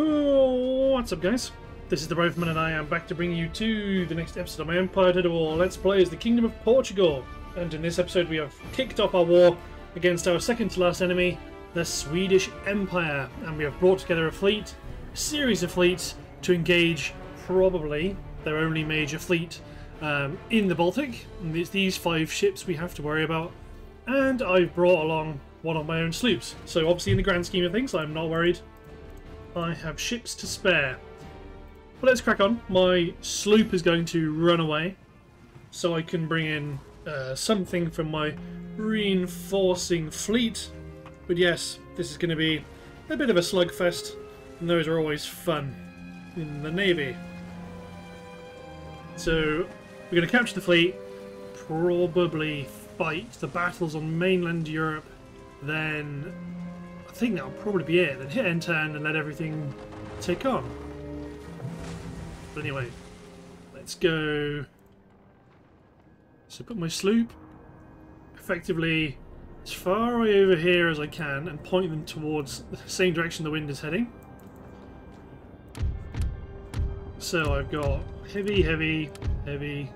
Oh, what's up, guys? This is the Rifleman, and I am back to bring you to the next episode of my Empire Total War Let's Play as the Kingdom of Portugal. And in this episode, we have kicked off our war against our second to last enemy, the Swedish Empire, and we have brought together a fleet, a series of fleets, to engage probably their only major fleet um, in the Baltic. And it's these five ships we have to worry about. And I've brought along one of my own sloops. So obviously, in the grand scheme of things, I'm not worried. I have ships to spare. But let's crack on. My sloop is going to run away, so I can bring in uh, something from my reinforcing fleet. But yes, this is going to be a bit of a slugfest, and those are always fun in the Navy. So we're going to capture the fleet, probably fight the battles on mainland Europe, then think that'll probably be it. Then hit end turn and let everything take on. But anyway, let's go. So put my sloop effectively as far away over here as I can and point them towards the same direction the wind is heading. So I've got heavy, heavy, heavy,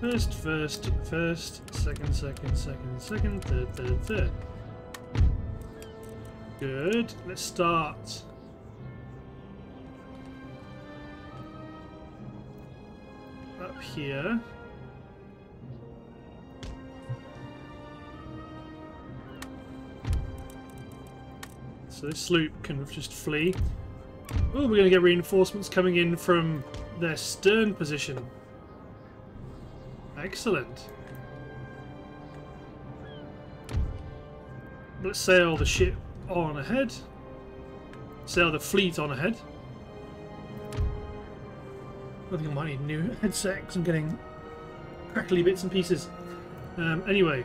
first, first, first, second, second, second, second, third, third, third. Good. Let's start. Up here. So this sloop can just flee. Oh, we're going to get reinforcements coming in from their stern position. Excellent. Let's sail the ship on ahead. Sail the fleet on ahead. I think I might need new headset because I'm getting crackly bits and pieces. Um, anyway,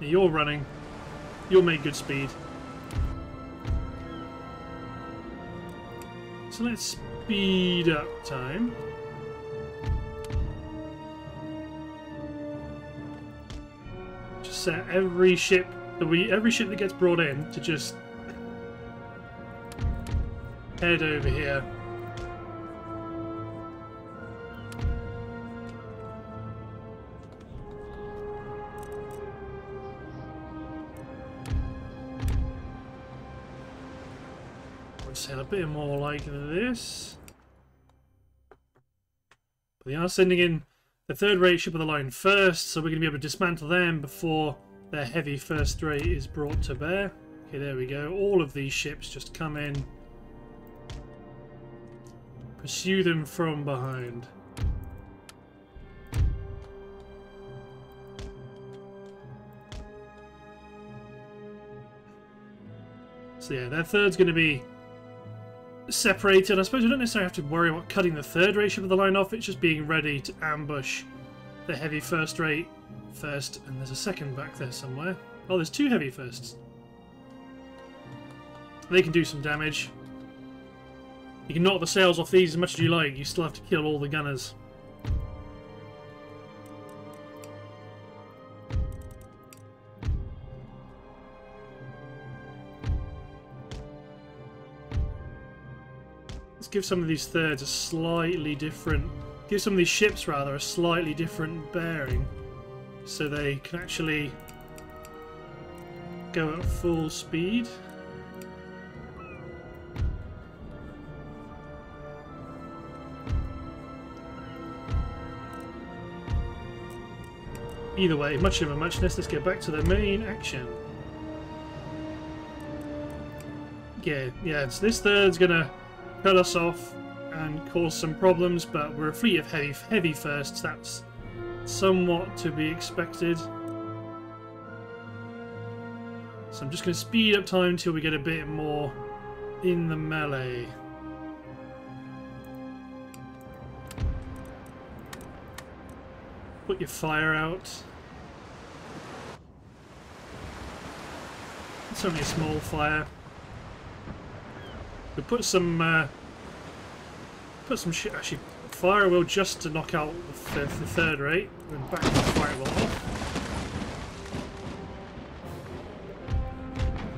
you're running. You'll make good speed. So let's speed up time. Just set every ship we every ship that gets brought in to just head over here. Sail a bit more like this. But they are sending in the third rate ship of the line first, so we're going to be able to dismantle them before their heavy first rate is brought to bear. Okay, there we go. All of these ships just come in. Pursue them from behind. So yeah, their third's going to be separated. I suppose we don't necessarily have to worry about cutting the third rate ship of the line off. It's just being ready to ambush the heavy first rate first, and there's a second back there somewhere. Oh, there's two heavy firsts. They can do some damage. You can knock the sails off these as much as you like, you still have to kill all the gunners. Let's give some of these thirds a slightly different... Give some of these ships, rather, a slightly different bearing so they can actually go at full speed. Either way, much of a muchness. Let's get back to the main action. Yeah, yeah, so this third's gonna cut us off and cause some problems, but we're a fleet of heavy, heavy firsts. That's somewhat to be expected. So I'm just going to speed up time until we get a bit more in the melee. Put your fire out. It's only a small fire. We put some uh, put some shit actually fire will just to knock out the, the third rate, then back the fire will off.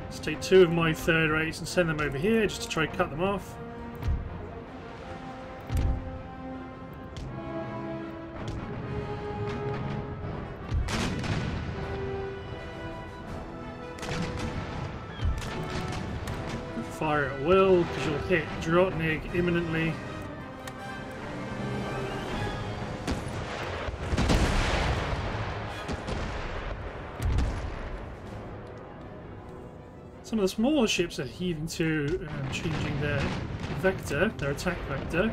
Let's take two of my third rates and send them over here just to try and cut them off. Fire at will, because you'll hit Drotnig imminently. Some of the smaller ships are heaving to and changing their vector, their attack vector.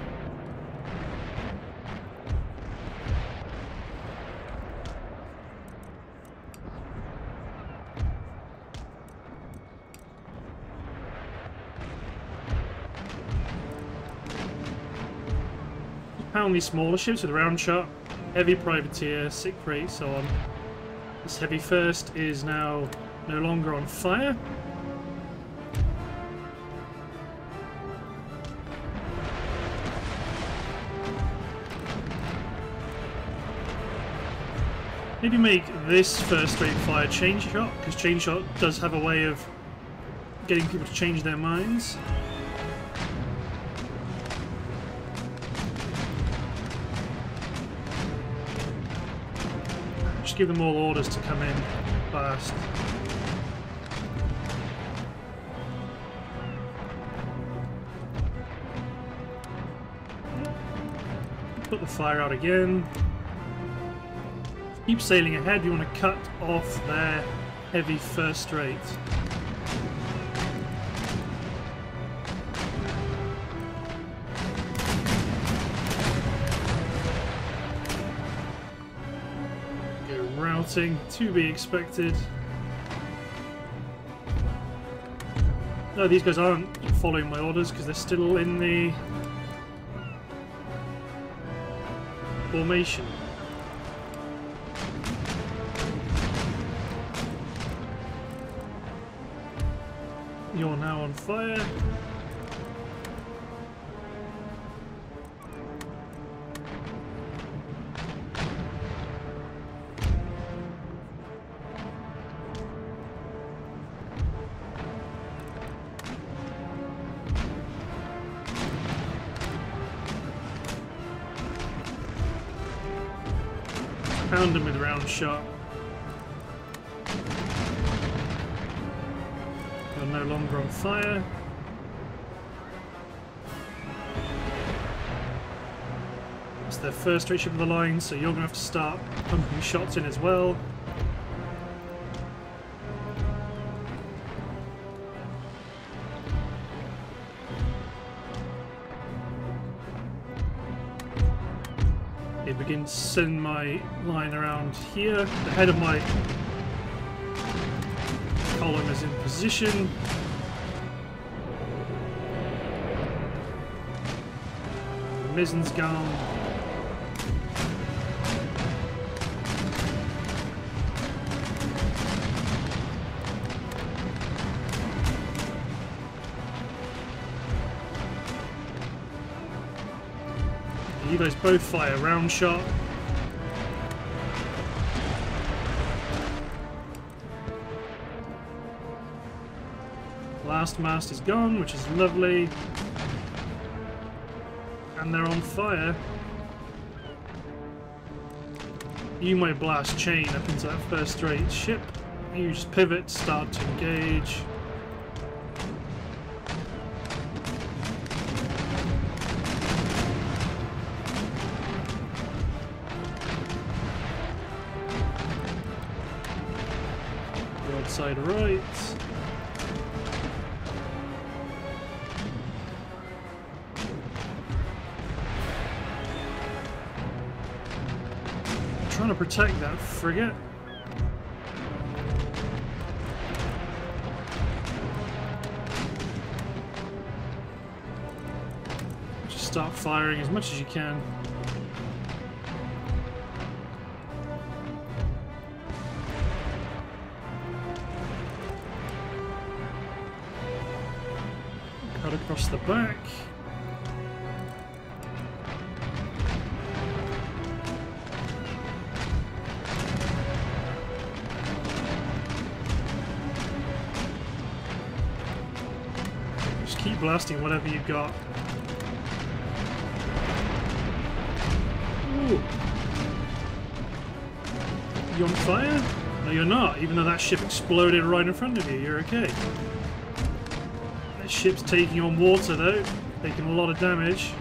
These smaller ships with round shot, heavy privateer, sixth rate, so on. This heavy first is now no longer on fire. Maybe make this first rate fire chain shot, because chain shot does have a way of getting people to change their minds. Just give them all orders to come in fast. Put the fire out again. Keep sailing ahead, you want to cut off their heavy first rate. Go routing, to be expected. No, these guys aren't following my orders because they're still in the formation. You're now on fire. Pound him with round shot. First rate ship of the line, so you're going to have to start pumping shots in as well. It begins to send my line around here. The head of my column is in position. The mizzen's gone. You guys both fire round shot. Last mast is gone, which is lovely. And they're on fire. You might blast chain up into that first rate ship. You just pivot, start to engage. Frigate. Just start firing as much as you can. Got. Ooh. You on fire? No, you're not, even though that ship exploded right in front of you. You're okay. That ship's taking on water, though. Taking a lot of damage.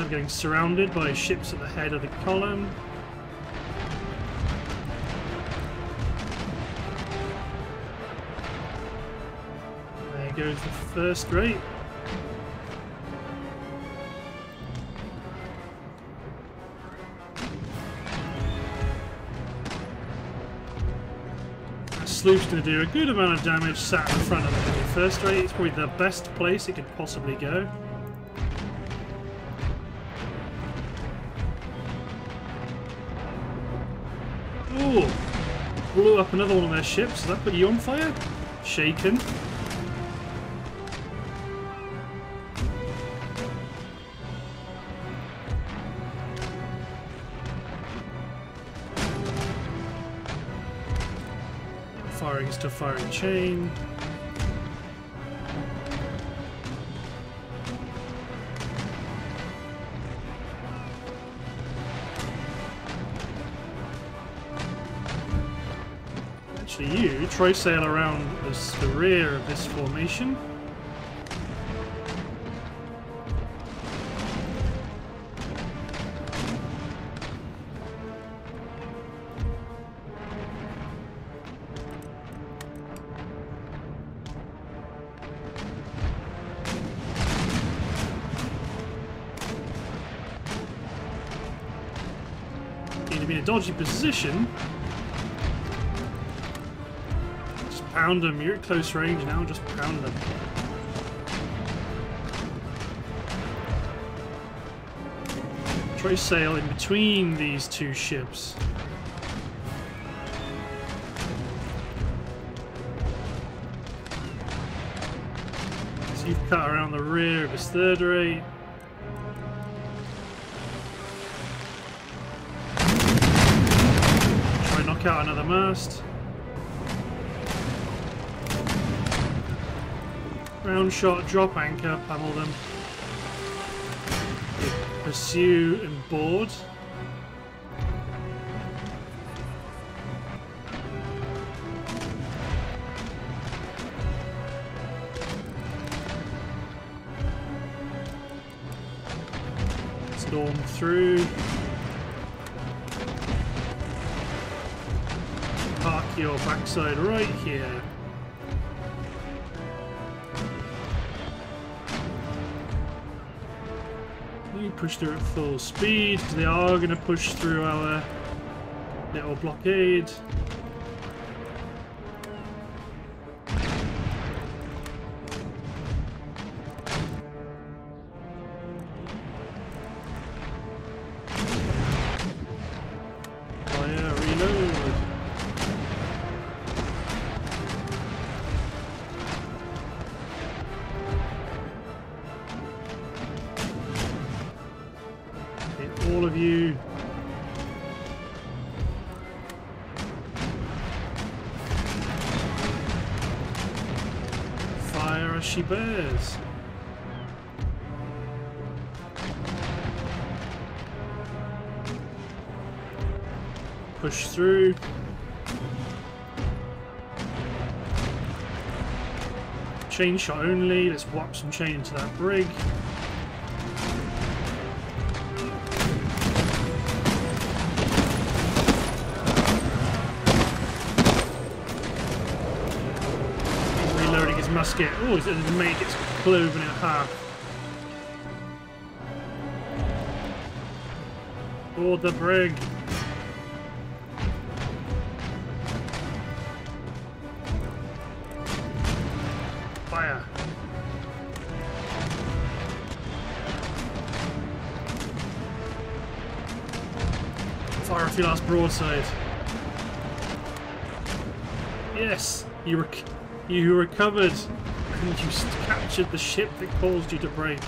End up getting surrounded by ships at the head of the column. There goes the first rate. Sloop's going to do a good amount of damage sat in front of the first rate. It's probably the best place it could possibly go. Blew up another one of their ships. Does that put you on fire? Shaken. Firing still firing chain. Try sail around this, the rear of this formation. In a dodgy position. Pound them. You're at close range now. Just pound them. Try sail in between these two ships. So you've cut around the rear of his third rate. Try knock out another mast. Round shot, drop anchor, pummel them. Pursue and board. Storm through. Park your backside right here. Push through at full speed they are going to push through our little blockade. Bears. Push through. Chain shot only. Let's whop some chain into that brig. Musket. Oh, his his mate gets cloven in half. Board the brig. Fire. Fire off your last broadside. Yes, you rec you recovered. And you captured the ship that caused you to break.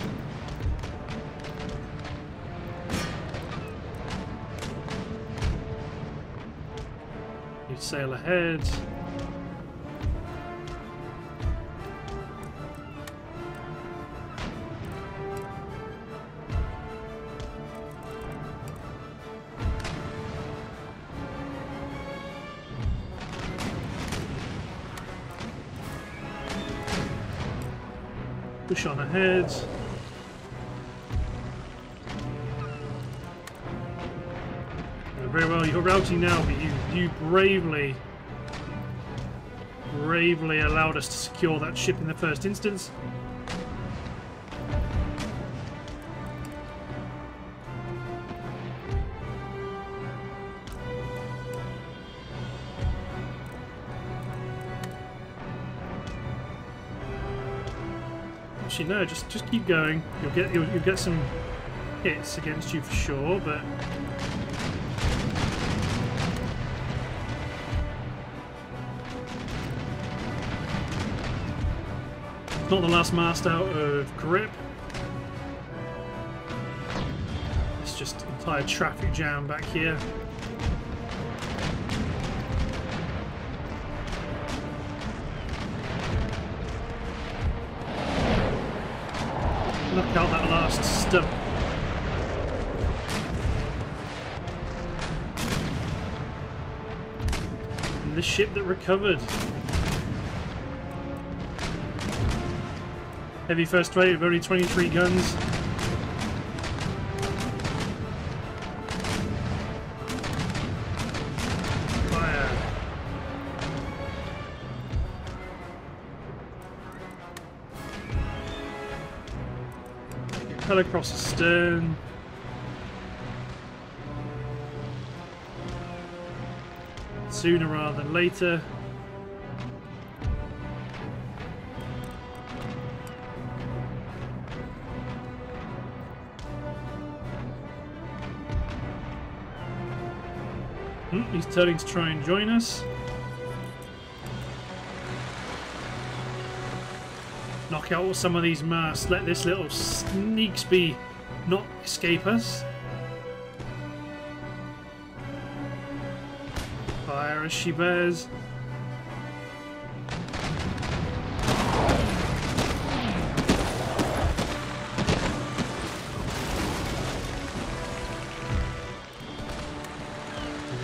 You sail ahead. Push on ahead. Very well, you're routing now, but you, you bravely, bravely allowed us to secure that ship in the first instance. Actually, no, just just keep going. You'll get you'll, you'll get some hits against you for sure, but not the last mast out of grip. It's just entire traffic jam back here. Knock out that last stump. And the ship that recovered. Heavy first rate only 23 guns. Cut across the stern. Sooner rather than later. Hmm, he's turning to try and join us. Knock out some of these masts. Let this little sneaksby not escape us. Fire as she bears.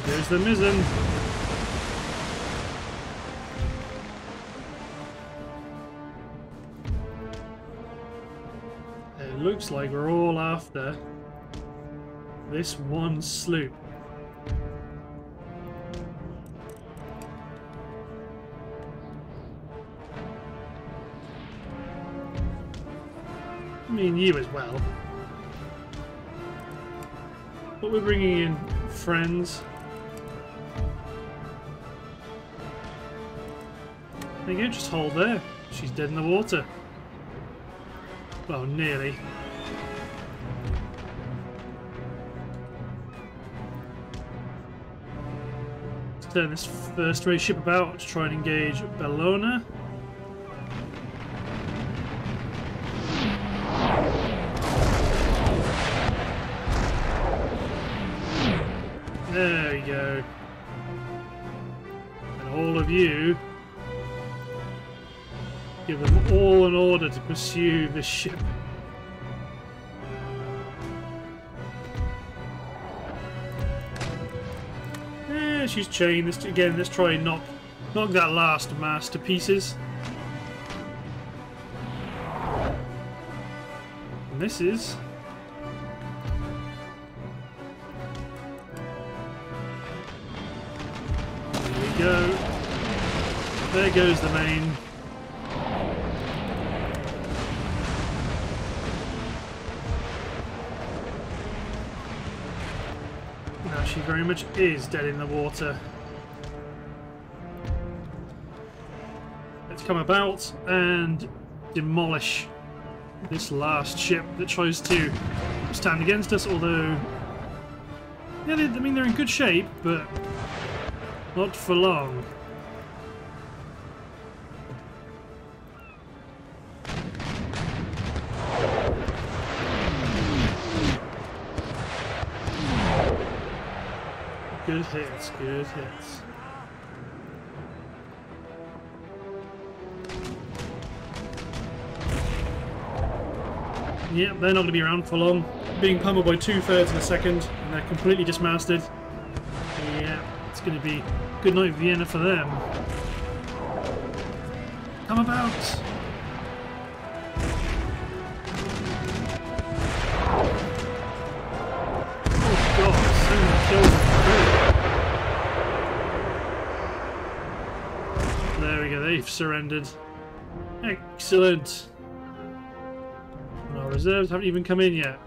There goes the mizzen. Like we're all after this one sloop. I mean, you as well. But we're bringing in friends. There you go, just hold there. She's dead in the water. Well, nearly. Turn this first rate ship about to try and engage Bellona. There you go. And all of you give them all an order to pursue this ship. She's chained. Let's, again, let's try and knock, knock that last mast to pieces. This is There we go. There goes the main. Very much is dead in the water. Let's come about and demolish this last ship that tries to stand against us, although... Yeah, they, I mean, they're in good shape, but not for long. Good hits, good hits. Yep, they're not going to be around for long. Being pummeled by two-thirds in a second, and they're completely dismasted. Yeah, it's going to be good night Vienna for them. Come about! There we go, they've surrendered. Excellent! Our reserves haven't even come in yet.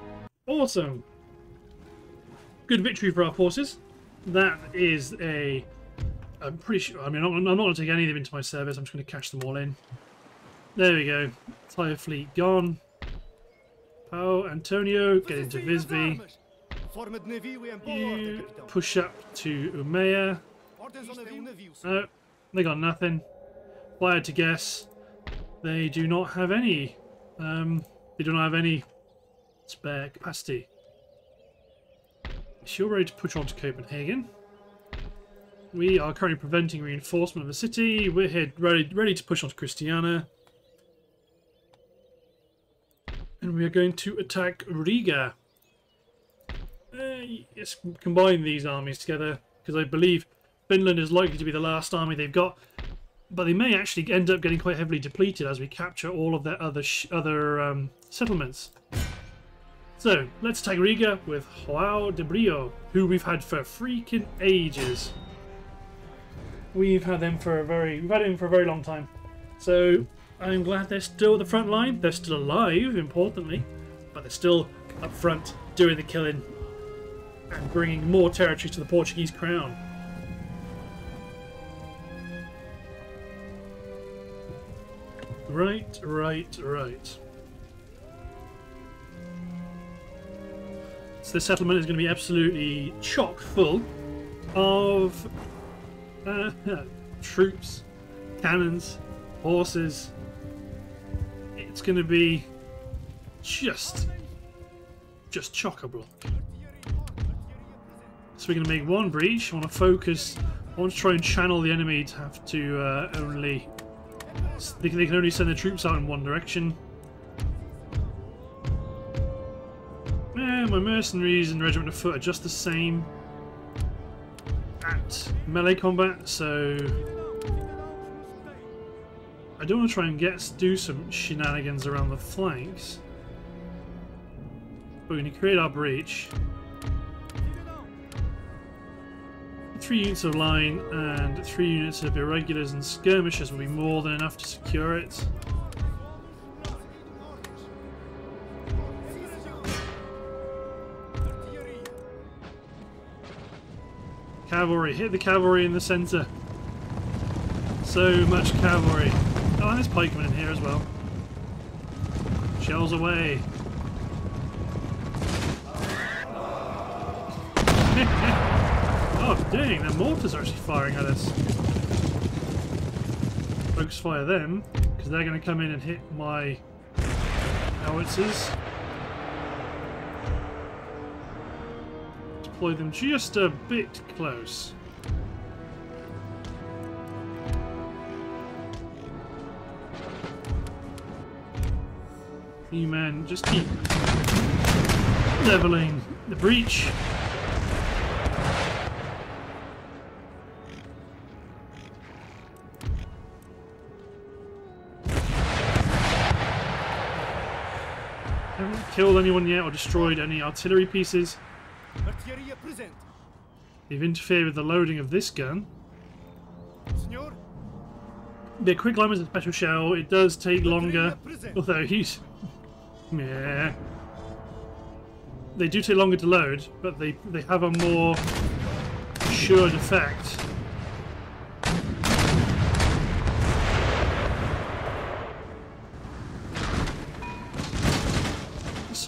Awesome! Good victory for our forces. That is a... I'm pretty sure... I mean, I'm not, going to take any of them into my service. I'm just going to cash them all in. There we go. Entire fleet gone. Pao, Antonio, get into Visby. You push up to Umea. No, they got nothing. Fired to guess. They do not have any. Um, they do not have any spare capacity. Is ready to push on to Copenhagen? We are currently preventing reinforcement of the city. We're here ready, ready to push on to Christiania. And we are going to attack Riga. Uh, yes, combine these armies together, because I believe Finland is likely to be the last army they've got. But they may actually end up getting quite heavily depleted as we capture all of their other other um, settlements. So, let's attack Riga with Joao de Brio, who we've had for freaking ages. We've had them for a very we've had him for a very long time. So I'm glad they're still at the front line. They're still alive, importantly, but they're still up front doing the killing and bringing more territory to the Portuguese crown. Right, right, right. So this settlement is going to be absolutely chock full of uh, troops, cannons, horses. It's going to be just, just chock-a-block. So we're going to make one breach. I want to focus. I want to try and channel the enemy to have to uh, only. They can, they can only send their troops out in one direction. Yeah, my mercenaries and regiment of foot are just the same at melee combat, so I do want to try and get do some shenanigans around the flanks. We're going to create our breach. Three units of line and three units of irregulars and skirmishers will be more than enough to secure it. Cavalry, hit the cavalry in the centre. So much cavalry. Oh, and there's pikemen in here as well. Shells away. oh, dang, the mortars are actually firing at us. Focus fire them, because they're going to come in and hit my howitzers. deploy them just a bit close. You man, just keep leveling the breach. Killed anyone yet or destroyed any artillery pieces. They've interfered with the loading of this gun. The quicklime is a special shell. It does take longer, although he's... Yeah. They do take longer to load, but they, they have a more assured effect.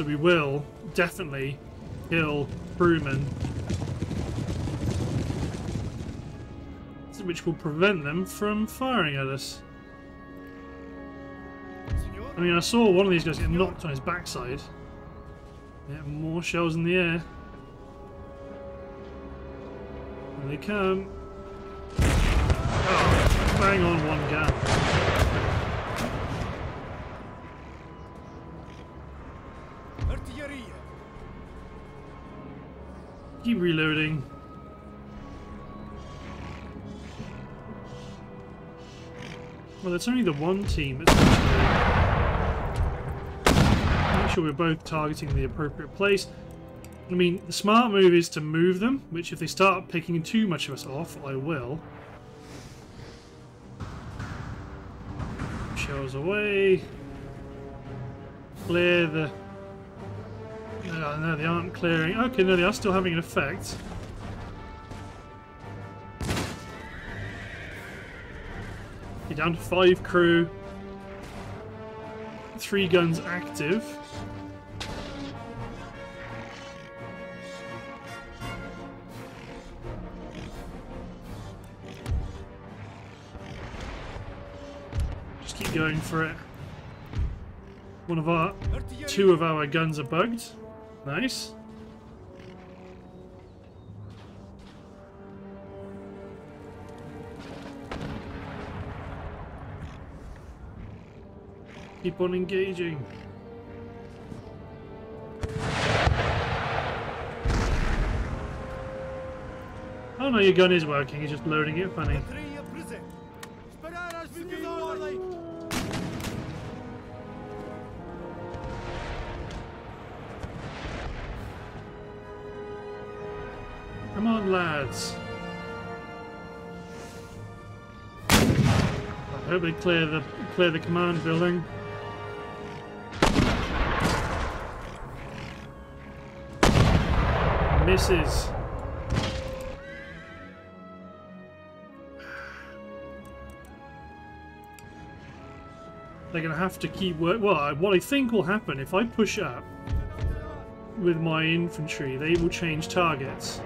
So we will definitely kill crewmen which will prevent them from firing at us. I mean, I saw one of these guys get knocked on his backside. Yeah, more shells in the air. They come. Oh, ah, bang on one gun. Keep reloading. Well, it's only the one team. Make sure we're both targeting the appropriate place. I mean, the smart move is to move them, which if they start picking too much of us off, I will. Shells away. Clear the... No, no, they aren't clearing. Okay, no, they are still having an effect. You're down to five crew. Three guns active. Just keep going for it. One of our... Two of our guns are bugged. Nice. Keep on engaging. Oh no, your gun is working, you're just loading it funny. Lads. I hope they clear the clear the command building. Misses. They're going to have to keep work. Well, what I think will happen if I push up with my infantry, they will change targets.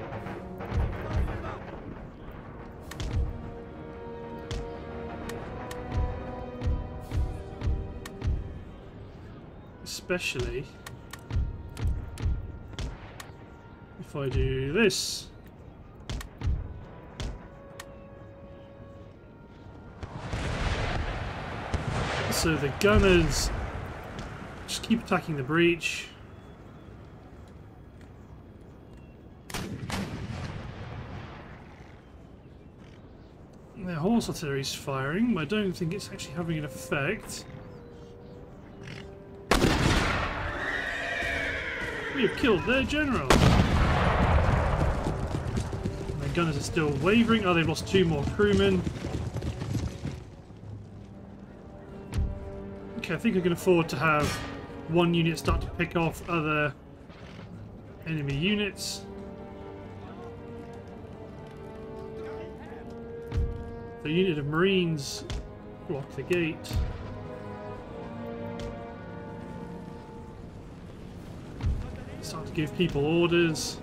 Especially if I do this. So the gunners just keep attacking the breach. Their horse artillery is firing, but I don't think it's actually having an effect. We have killed their general. The gunners are still wavering. Oh, they've lost two more crewmen. Okay, I think I can afford to have one unit start to pick off other enemy units. The unit of marines block the gate. Give people orders.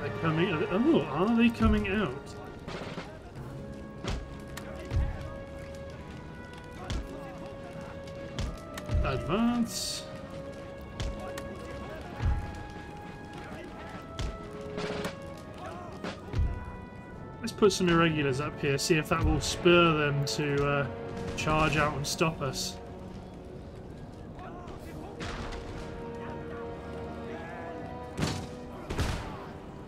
They're coming. Oh, are they coming out? Advance. Put some irregulars up here, see if that will spur them to uh, charge out and stop us.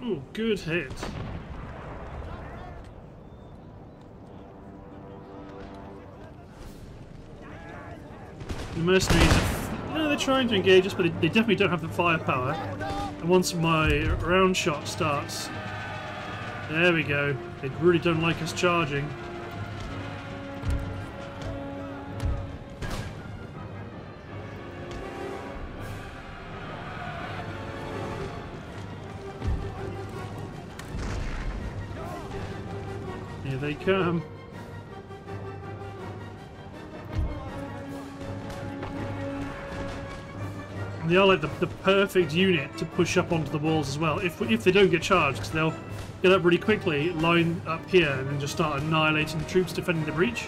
Ooh, good hit. The mercenaries are... No, they're trying to engage us, but they, they definitely don't have the firepower. And once my round shot starts... There we go. They really don't like us charging. Here they come. They are like the, the perfect unit to push up onto the walls as well, if if they don't get charged, because they'll get up really quickly, line up here, and then just start annihilating the troops defending the breach.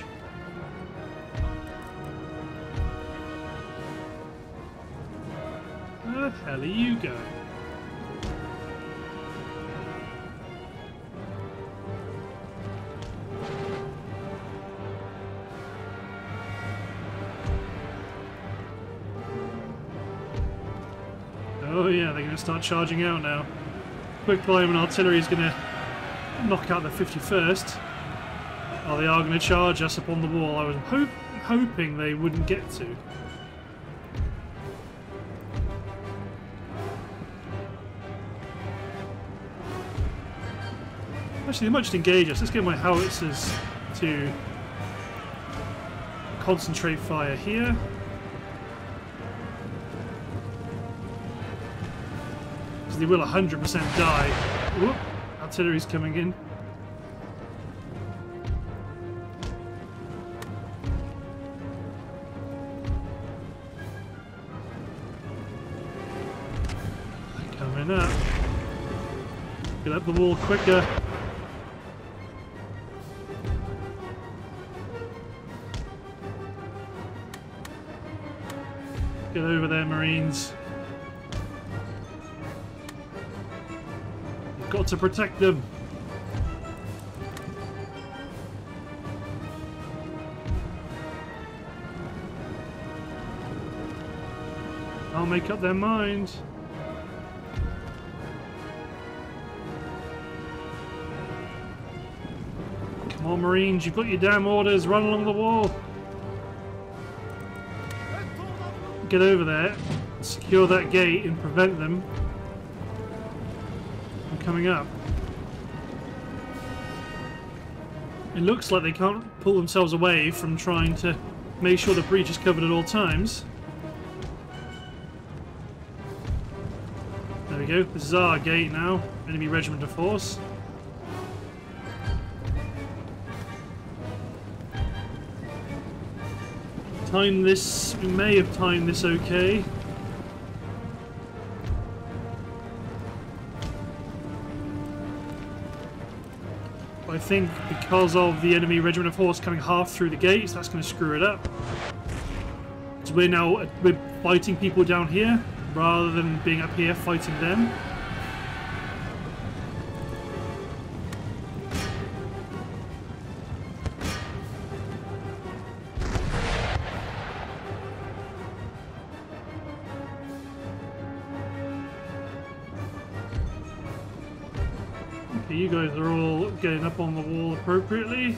Where the hell are you going? Oh yeah, they're going to start charging out now. Quicklime and artillery is going to knock out the 51st. Oh, they are going to charge us upon the wall. I was hope hoping they wouldn't get to. Actually, they might just engage us. Let's get my howitzers to concentrate fire here. They will 100% die. Whoop, artillery's coming in. Coming up. Get up the wall quicker. Get over there, Marines. To protect them. I'll make up their mind. Come on, Marines, you've got your damn orders. Run along the wall. Get over there, secure that gate, and prevent them coming up. It looks like they can't pull themselves away from trying to make sure the breach is covered at all times. There we go. This is our gate now. Enemy regiment of horse. Time this. We may have timed this okay. Think because of the enemy regiment of horse coming half through the gates, that's going to screw it up. So we're now we're fighting people down here rather than being up here fighting them. Appropriately.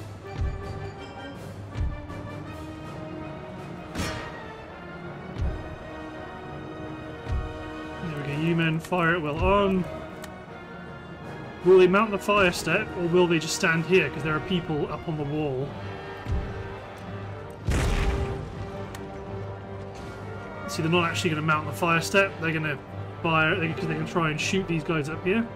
There we go, you men fire it well on. Will they mount the fire step or will they just stand here because there are people up on the wall? See, they're not actually going to mount the fire step, they're going to fire because they can try and shoot these guys up here.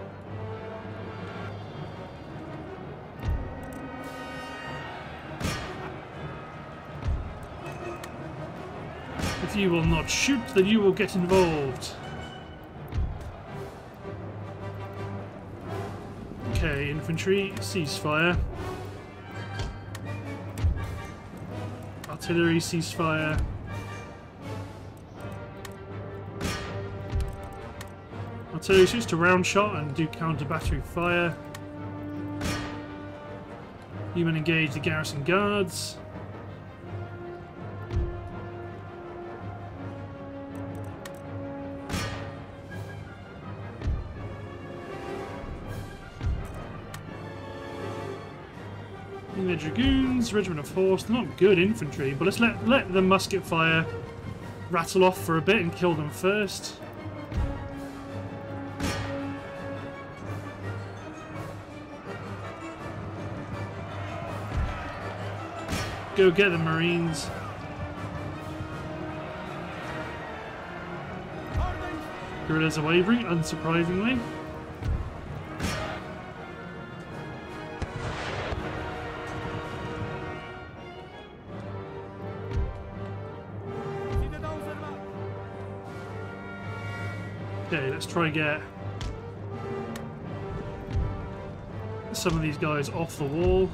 You will not shoot, then you will get involved. Okay, infantry, ceasefire. Artillery, ceasefire. Artillery switch to round shot and do counter battery fire. Human engage the garrison guards. Dragoons, regiment of horse, they're not good infantry, but let's let let the musket fire rattle off for a bit and kill them first. Go get the marines. Guerrillas are wavering, unsurprisingly. Let's try and get some of these guys off the wall.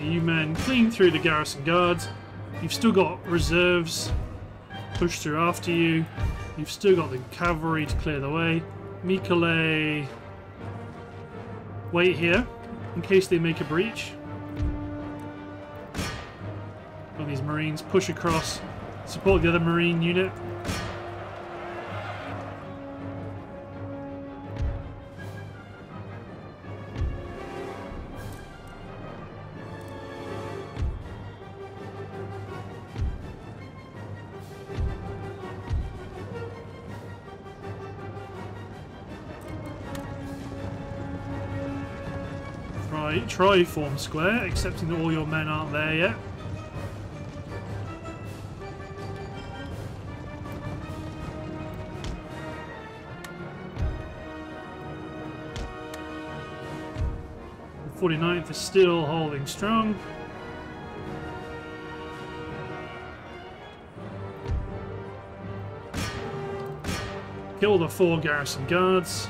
you men clean through the garrison guards. You've still got reserves pushed through after you. You've still got the cavalry to clear the way. Miquelet, wait here in case they make a breach. Got these marines push across, support the other marine unit. Right, try form square, accepting that all your men aren't there yet. The 49th is still holding strong. Kill the four garrison guards.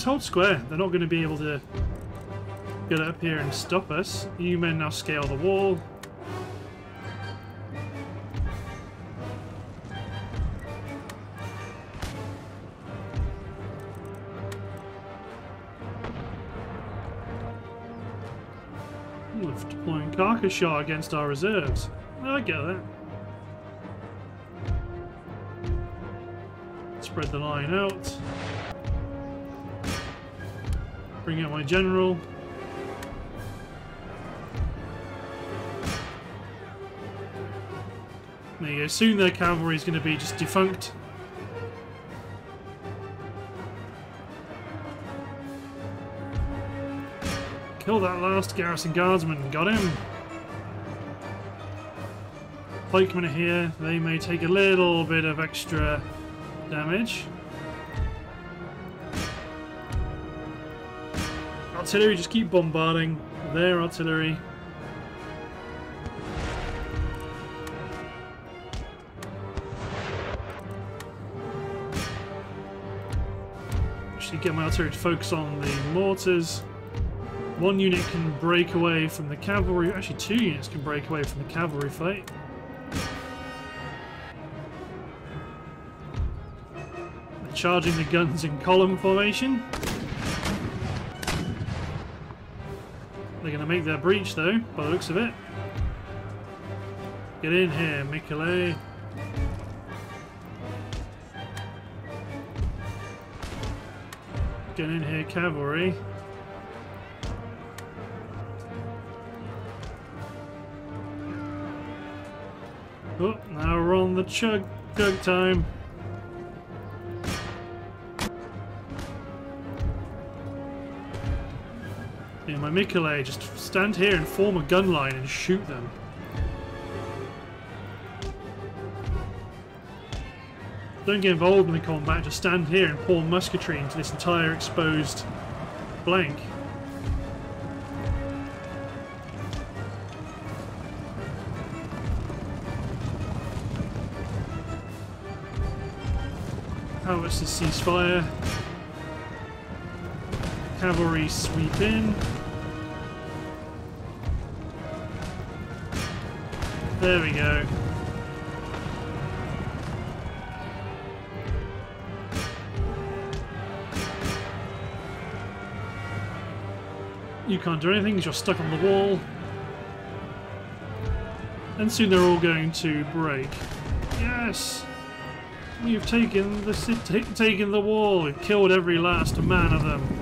Just hold square. They're not going to be able to get up here and stop us. You men now scale the wall. Ooh, deploying carcass against our reserves. I get that. Spread the line out. Bring out my general. There you go. Soon their cavalry is going to be just defunct. Kill that last garrison guardsman. Got him. Pikemen are here. They may take a little bit of extra damage. Artillery, just keep bombarding. Their artillery. Actually get my artillery to focus on the mortars. One unit can break away from the cavalry. Actually, two units can break away from the cavalry fight. They're charging the guns in column formation. They're going to make their breach though, by the looks of it. Get in here, Miquelet. Get in here, cavalry. Oh, now we're on the chug chug time. Miquelet, just stand here and form a gun line and shoot them. Don't get involved in the combat, just stand here and pour musketry into this entire exposed blank. How much to ceasefire? Cavalry sweep in. There we go. You can't do anything you're stuck on the wall. And soon they're all going to break. Yes! We've taken the taken the wall. We've killed every last man of them.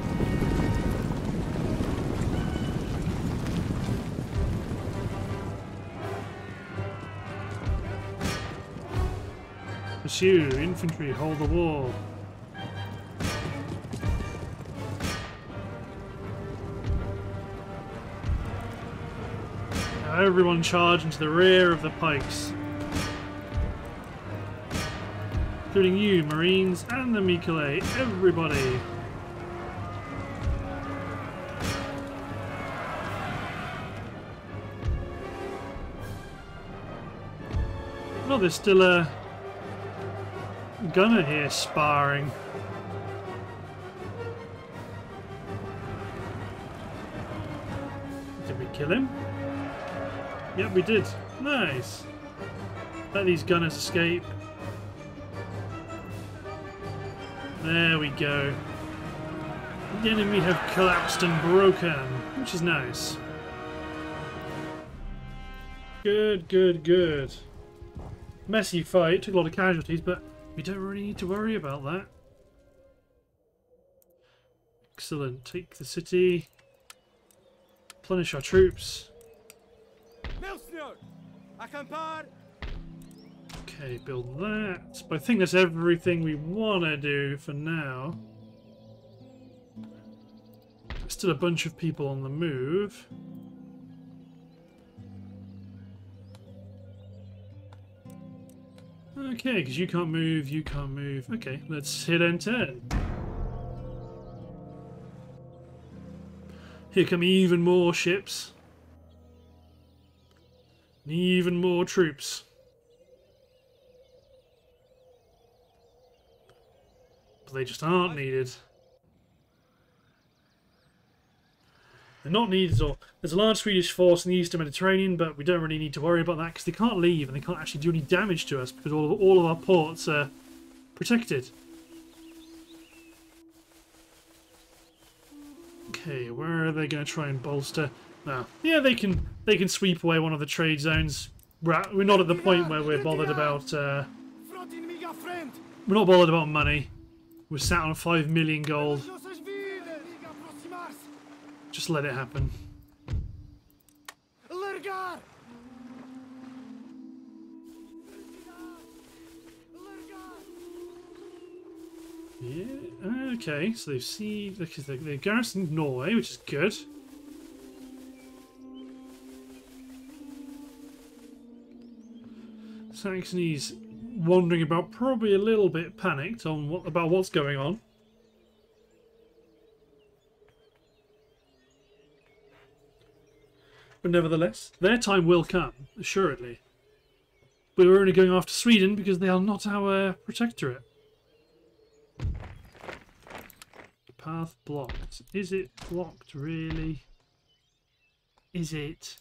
Two Infantry, hold the wall. Now everyone charge into the rear of the pikes. Including you, Marines, and the Miquelet. Everybody. No, there's still a gunner here sparring. Did we kill him? Yep, we did. Nice. Let these gunners escape. There we go. The enemy have collapsed and broken, which is nice. Good, good, good. Messy fight, took a lot of casualties, but we don't really need to worry about that. Excellent. Take the city. Plenish our troops. Okay, build that. But I think that's everything we want to do for now. There's still a bunch of people on the move. Okay, because you can't move, you can't move. Okay, let's hit N10. Here come even more ships. Even more troops. But they just aren't needed. They're not needed at all. There's a large Swedish force in the Eastern Mediterranean, but we don't really need to worry about that because they can't leave and they can't actually do any damage to us because all of, all of our ports are protected. Okay, where are they going to try and bolster? No. Yeah, they can they can sweep away one of the trade zones. We're, we're not at the point where we're bothered about uh, we're not bothered about money. We're sat on five million gold. Just let it happen. Lergar! Yeah. Okay. So they've seen because they they've garrisoned Norway, which is good. Saxony's wandering about, probably a little bit panicked on what about what's going on. But nevertheless, their time will come, assuredly. But we're only going after Sweden because they are not our protectorate. Path blocked. Is it blocked, really? Is it?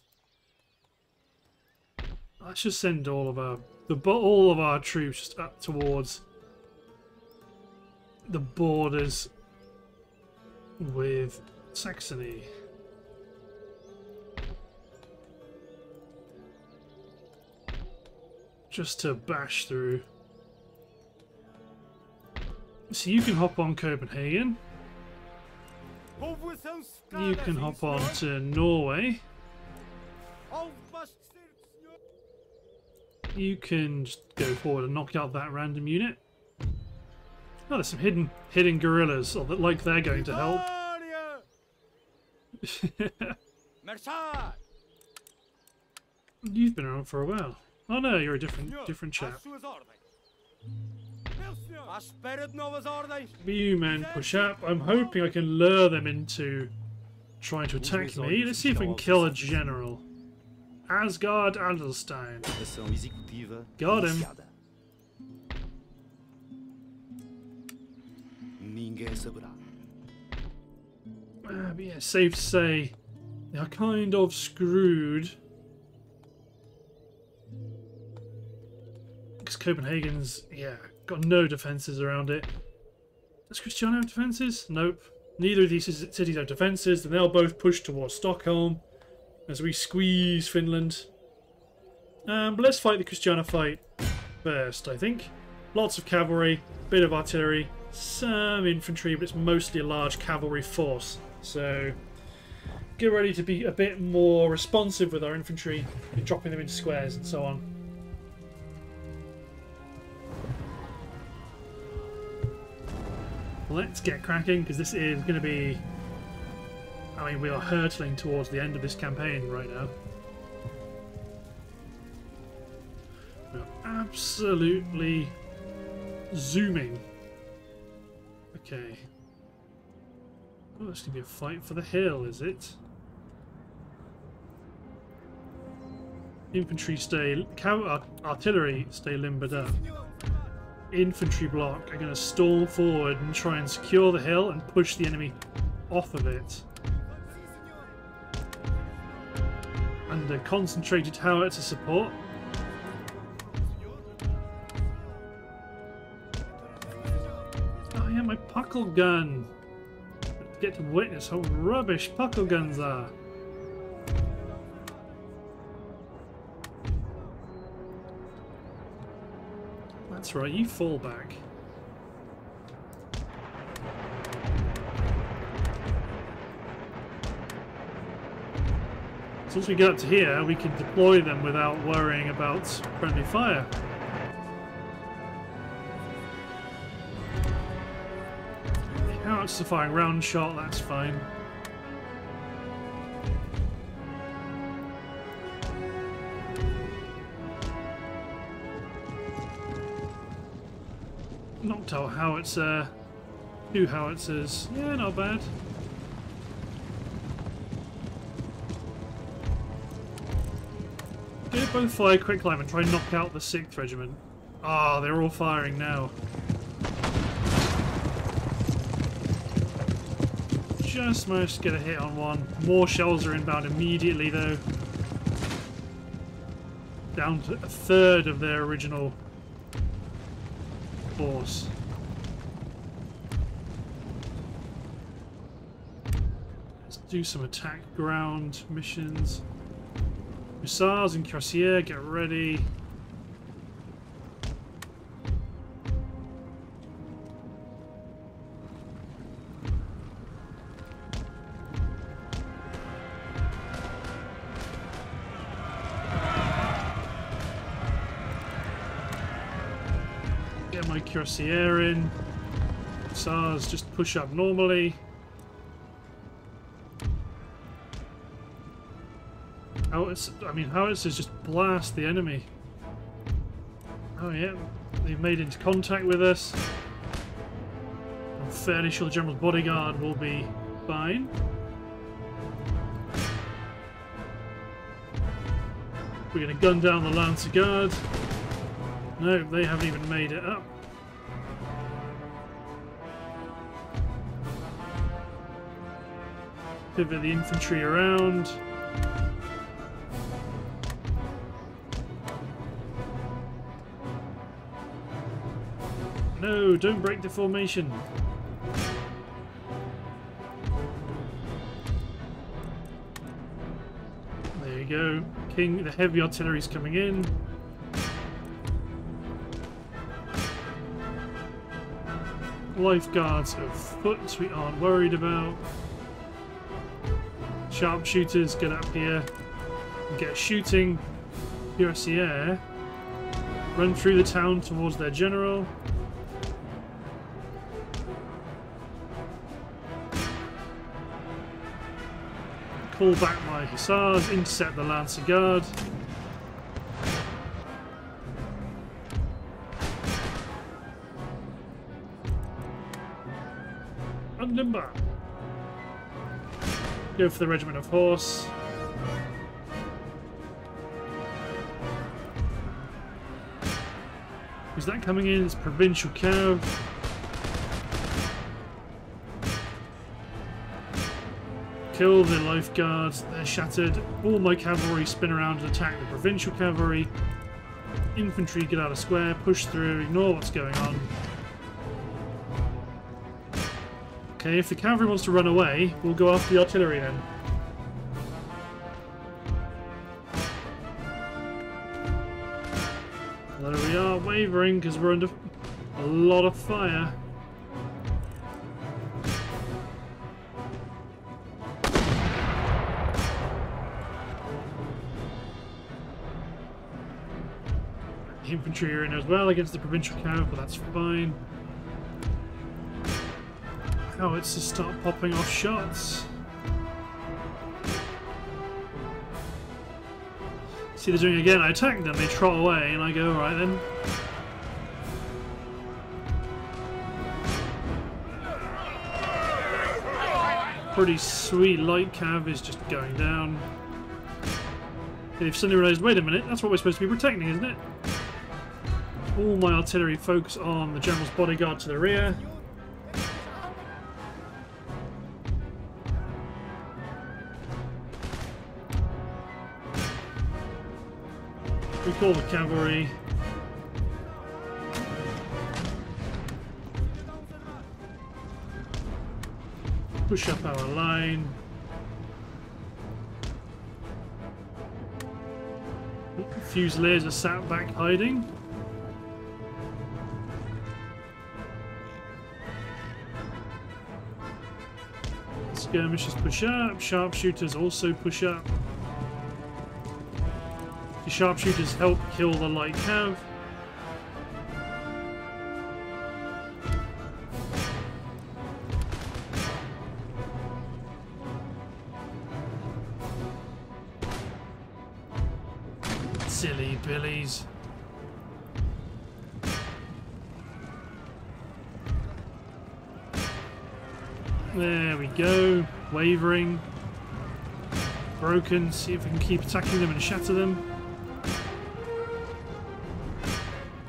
Let's just send all of our the all of our troops just up towards the borders with Saxony. Just to bash through. So you can hop on Copenhagen. You can hop on to Norway. You can just go forward and knock out that random unit. Oh, there's some hidden hidden guerrillas, or that like they're going to help. You've been around for a while. Oh no, you're a different different chap. Aspered novas you men push up. I'm hoping I can lure them into trying to attack me. Let's see if we can kill a general. Asgard Adelstein. Got him. iniciada. Uh, but yeah, safe to say they are kind of screwed. Copenhagen's, yeah, got no defences around it. Does Christiania have defences? Nope. Neither of these cities have defences, and they'll both push towards Stockholm as we squeeze Finland. Um, but let's fight the Christiania fight first, I think. Lots of cavalry, bit of artillery, some infantry, but it's mostly a large cavalry force. So get ready to be a bit more responsive with our infantry, dropping them into squares and so on. let's get cracking because this is going to be. I mean, we are hurtling towards the end of this campaign right now. We are absolutely zooming. Okay. Oh, it's going to be a fight for the hill, is it? Infantry stay... Cow, artillery stay limbered up. Infantry block are going to storm forward and try and secure the hill and push the enemy off of it. Under concentrated howitzer support. Oh yeah, my puckle gun! Get to witness how rubbish puckle guns are. That's right, you fall back. So once we get up to here, we can deploy them without worrying about friendly fire. Howitzers firing round shot, that's fine. Out howitzer. Two howitzers. Yeah, not bad. Do both fire quicklime and try and knock out the 6th regiment. Ah, they're all firing now. Just managed to get a hit on one. More shells are inbound immediately though. Down to a third of their original force. Do some attack ground missions. Hussars and Cuirassiers, get ready. Get my Cuirassier in. Hussars just push up normally. It's, I mean, how is just blast the enemy? Oh yeah, they've made into contact with us. I'm fairly sure the General's bodyguard will be fine. We're going to gun down the Lancer Guard. No, they haven't even made it up. Pivot the infantry around. No, don't break the formation. There you go. King, the heavy artillery's coming in. Lifeguards of foot we aren't worried about. Sharpshooters get up here and get shooting. Cuirassier run through the town towards their general. Call back my hussars, intercept the Lancer Guard. Unlimber. Go for the regiment of horse. Is that coming in? It's provincial cav. Kill the lifeguards, they're shattered. All my cavalry spin around and attack the provincial cavalry. Infantry get out of square, push through, ignore what's going on. Okay, if the cavalry wants to run away, we'll go after the artillery then. There we are, wavering because we're under a lot of fire. Infantry are in as well against the provincial cav, but that's fine. Oh, it's to start popping off shots. See, they're doing again. I attack them, they trot away, and I go, alright then. Pretty sweet light cav is just going down. They've suddenly realised, wait a minute, that's what we're supposed to be protecting, isn't it? All my artillery focus on the General's bodyguard to the rear. We call the cavalry. Push up our line. Fusiliers are sat back hiding. Skirmishers push up. Sharpshooters also push up. The sharpshooters help kill the light cav. Wavering. Broken. See if we can keep attacking them and shatter them.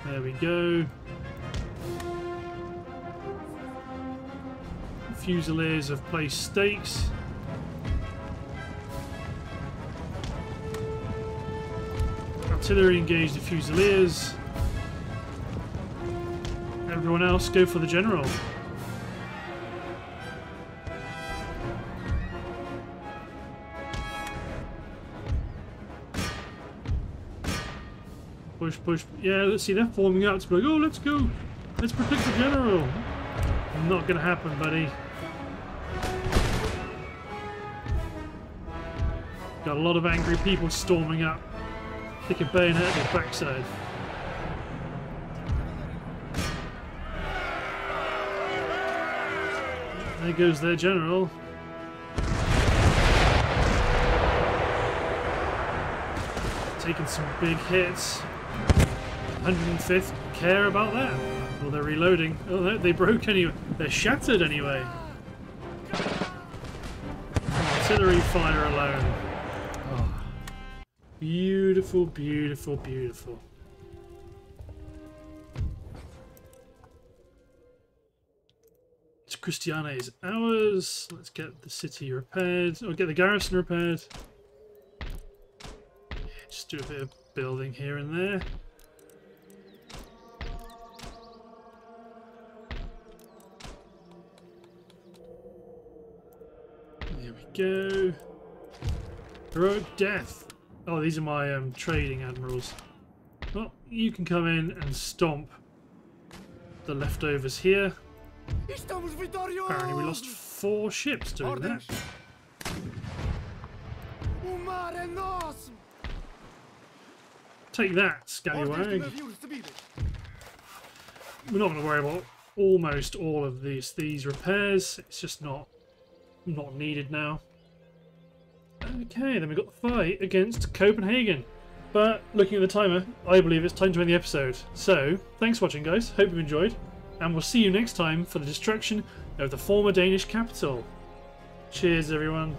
There we go. Fusiliers have placed stakes. Artillery engage the Fusiliers. Everyone else go for the General. Push. Yeah, let's see, they're forming up to be like, oh, let's go. Let's protect the General. Not gonna happen, buddy. Got a lot of angry people storming up. Stick a bayonet at their backside. There goes their general. Taking some big hits. 105th care about that. Well, they're reloading. Oh, they broke anyway. They're shattered anyway. Artillery fire alone. Oh. Beautiful, beautiful, beautiful. It's Christiania is ours. Let's get the city repaired. Or get the garrison repaired. Yeah, just do a bit of building here and there. There we go. Heroic death. Oh, these are my um, trading admirals. Well, you can come in and stomp the leftovers here. Apparently we lost four ships doing that. Take that, scallywag. We're not going to worry about almost all of these these repairs. It's just not not needed now. Okay, then we've got the fight against Copenhagen. But looking at the timer, I believe it's time to end the episode. So, thanks for watching guys, hope you've enjoyed, and we'll see you next time for the destruction of the former Danish capital. Cheers everyone.